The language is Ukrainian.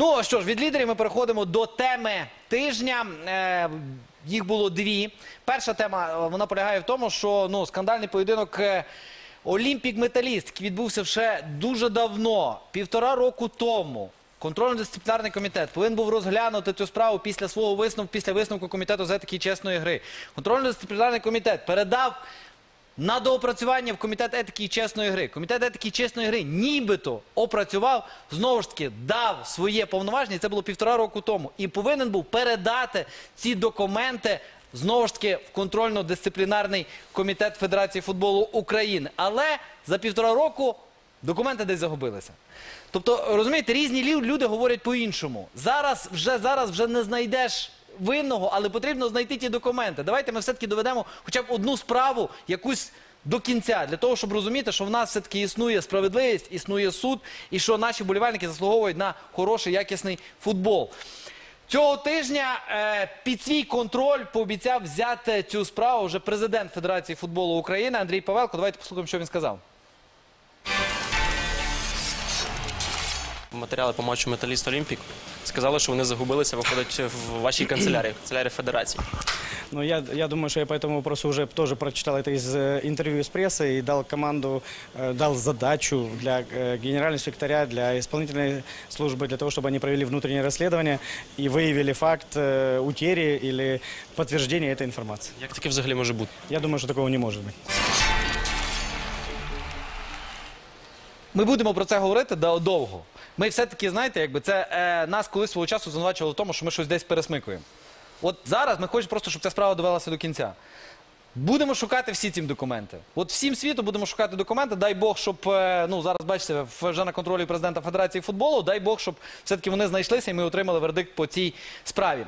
Ну що ж, від лідерів ми переходимо до теми тижня. Е, їх було дві. Перша тема е, вона полягає в тому, що ну, скандальний поєдинок е, Олімпік Металіст, відбувся вже дуже давно, півтора року тому. Контрольно-дисциплінарний комітет повинен був розглянути цю справу після свого висновку, після висновку комітету з етики і чесної гри. Контрольно-дисциплінарний комітет передав на доопрацювання в комітет етики і чесної гри. Комітет етики і чесної гри нібито опрацював, знову ж таки дав своє повноваження. Це було півтора року тому. І повинен був передати ці документи. Знову ж таки, в контрольно-дисциплінарний комітет Федерації футболу України. Але за півтора року документи десь загубилися. Тобто, розумієте, різні люди говорять по-іншому. Зараз вже, зараз вже не знайдеш винного, але потрібно знайти ті документи. Давайте ми все-таки доведемо хоча б одну справу, якусь до кінця, для того, щоб розуміти, що в нас все-таки існує справедливість, існує суд, і що наші болівальники заслуговують на хороший, якісний футбол. Цього тижня е, під свій контроль пообіцяв взяти цю справу вже президент Федерації футболу України Андрій Павелко. Давайте послухаємо, що він сказав. Матеріали по матчу Металіст Олімпік сказали, що вони загубилися, виходить в вашій канцелярії, канцелярії Федерації. Ну, я, я думаю, что я по этому вопросу уже тоже прочитал это из э, интервью с прессой и дал команду, э, дал задачу для э, генерального секретаря, для исполнительной службы, для того, чтобы они провели внутреннее расследование и выявили факт э, утери или подтверждения этой информации. Як таке взагалі може бути? Я думаю, что такого не может быть. Ми будемо про це говорити да, довго. Ми все-таки, знаєте, якби це е, нас колись свого часу звинувачували в тому, що ми щось десь пересмикуємо. От зараз ми хочемо просто, щоб ця справа довелася до кінця. Будемо шукати всі ці документи. От всім світу будемо шукати документи. Дай Бог, щоб е, ну зараз бачите, вже на контролі президента Федерації футболу. Дай Бог, щоб все-таки вони знайшлися і ми отримали вердикт по цій справі.